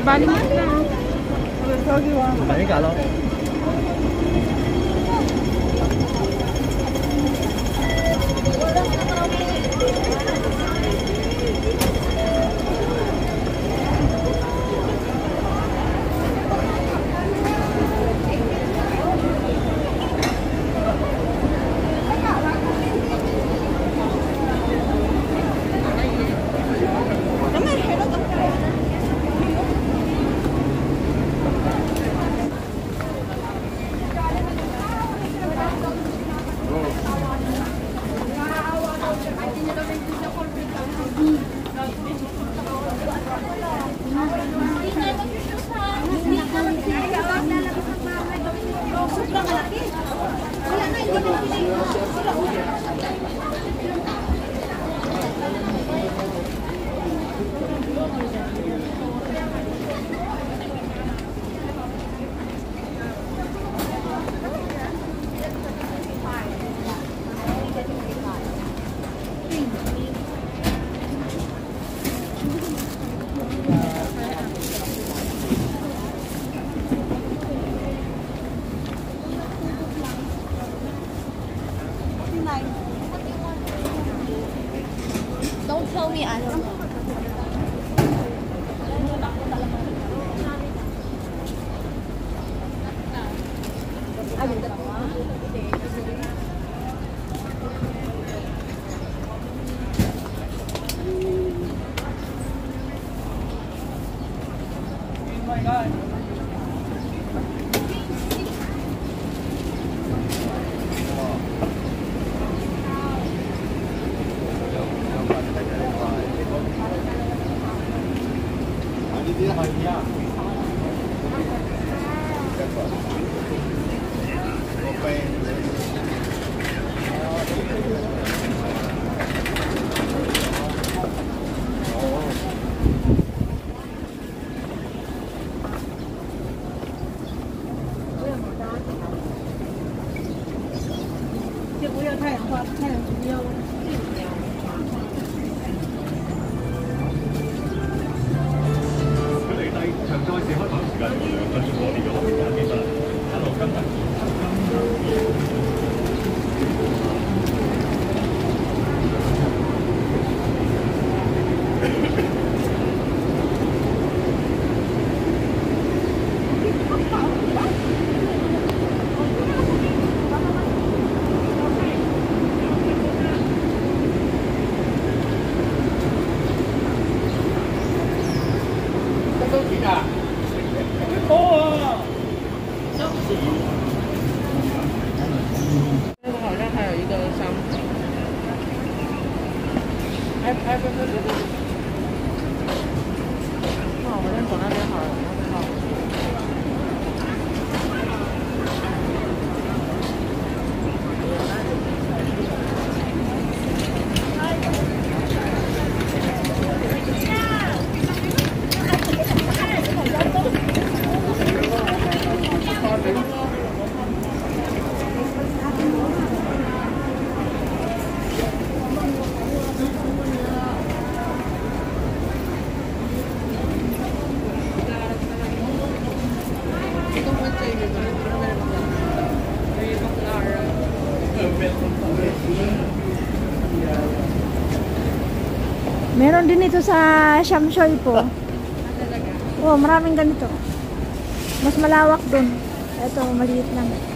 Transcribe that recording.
thì ba đi. Tôi đi qua. Bảy cả luôn. Meron din ito sa Shamshoy po. Oh, maraming ganito. Mas malawak dun. Ito, maliit lang.